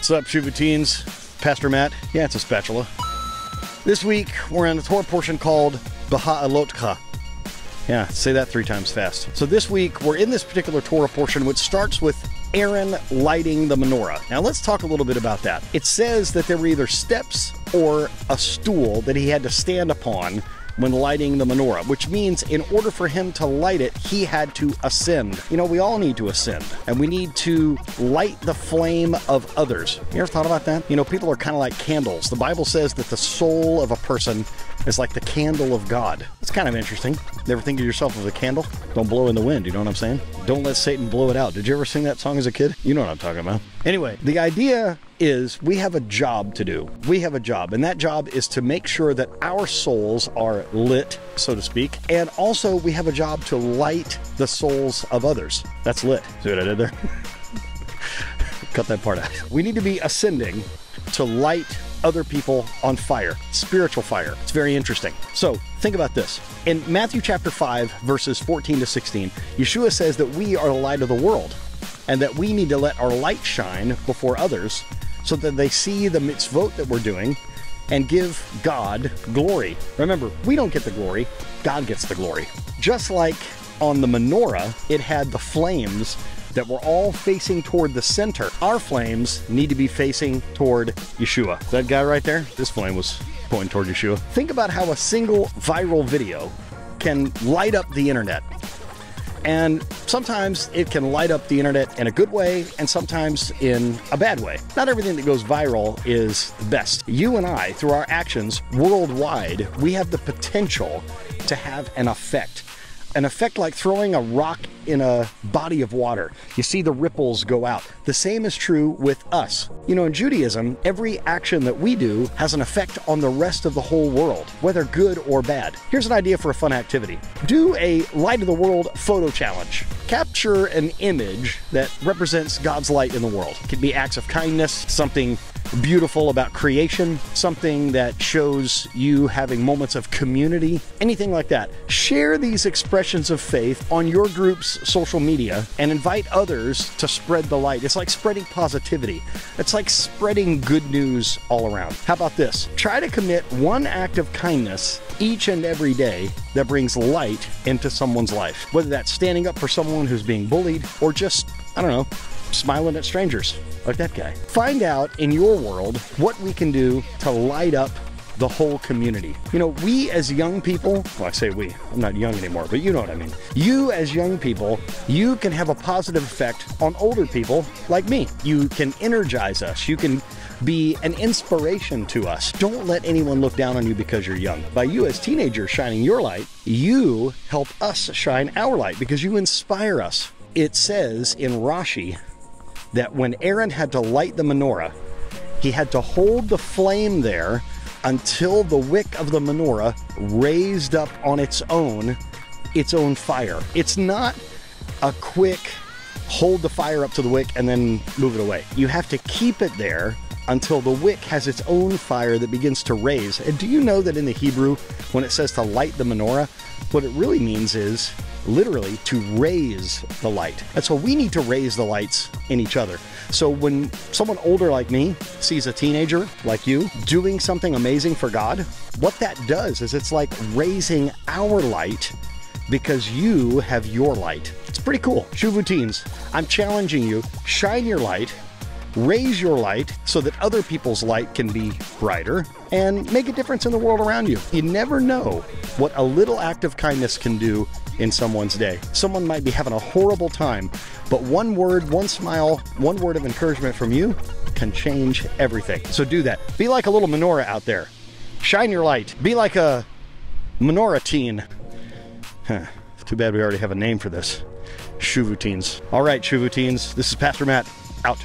What's up, Shuvu Teens? Pastor Matt. Yeah, it's a spatula. This week, we're in a Torah portion called Beha'alotcha. Yeah, say that three times fast. So this week, we're in this particular Torah portion, which starts with Aaron lighting the menorah. Now, let's talk a little bit about that. It says that there were either steps or a stool that he had to stand upon when lighting the menorah, which means in order for him to light it, he had to ascend. You know, we all need to ascend, and we need to light the flame of others. You ever thought about that? You know, people are kind of like candles. The Bible says that the soul of a person is like the candle of God. It's kind of interesting. Never think of yourself as a candle? Don't blow in the wind, you know what I'm saying? Don't let Satan blow it out. Did you ever sing that song as a kid? You know what I'm talking about. Anyway, the idea is we have a job to do. We have a job, and that job is to make sure that our souls are lit, so to speak, and also we have a job to light the souls of others. That's lit. See what I did there? Cut that part out. We need to be ascending to light other people on fire, spiritual fire. It's very interesting. So think about this. In Matthew chapter 5, verses 14 to 16, Yeshua says that we are the light of the world and that we need to let our light shine before others so that they see the mitzvot that we're doing and give God glory. Remember, we don't get the glory, God gets the glory. Just like on the menorah, it had the flames that we're all facing toward the center. Our flames need to be facing toward Yeshua. That guy right there, this flame was pointing toward Yeshua. Think about how a single viral video can light up the internet. And sometimes it can light up the internet in a good way and sometimes in a bad way. Not everything that goes viral is the best. You and I, through our actions worldwide, we have the potential to have an effect an effect like throwing a rock in a body of water. You see the ripples go out. The same is true with us. You know, in Judaism, every action that we do has an effect on the rest of the whole world, whether good or bad. Here's an idea for a fun activity do a light of the world photo challenge. Capture an image that represents God's light in the world. It could be acts of kindness, something beautiful about creation, something that shows you having moments of community, anything like that. Share these expressions of faith on your group's social media and invite others to spread the light. It's like spreading positivity, it's like spreading good news all around. How about this? Try to commit one act of kindness each and every day that brings light into someone's life, whether that's standing up for someone who's being bullied or just, I don't know, smiling at strangers like that guy. Find out in your world what we can do to light up the whole community. You know, we as young people, well, I say we, I'm not young anymore, but you know what I mean. You as young people, you can have a positive effect on older people like me. You can energize us. You can be an inspiration to us. Don't let anyone look down on you because you're young. By you as teenagers shining your light, you help us shine our light because you inspire us. It says in Rashi that when Aaron had to light the menorah, he had to hold the flame there until the wick of the menorah raised up on its own its own fire. It's not a quick hold the fire up to the wick and then move it away. You have to keep it there until the wick has its own fire that begins to raise. And do you know that in the Hebrew, when it says to light the menorah, what it really means is literally to raise the light. And so we need to raise the lights in each other. So when someone older like me sees a teenager like you doing something amazing for God, what that does is it's like raising our light because you have your light. It's pretty cool. Shuvu Teens, I'm challenging you, shine your light raise your light so that other people's light can be brighter and make a difference in the world around you. You never know what a little act of kindness can do in someone's day. Someone might be having a horrible time, but one word, one smile, one word of encouragement from you can change everything. So do that. Be like a little menorah out there. Shine your light. Be like a menorah teen. Huh. Too bad we already have a name for this. Shuvu Teens. All right, Shuvu Teens. This is Pastor Matt. Out.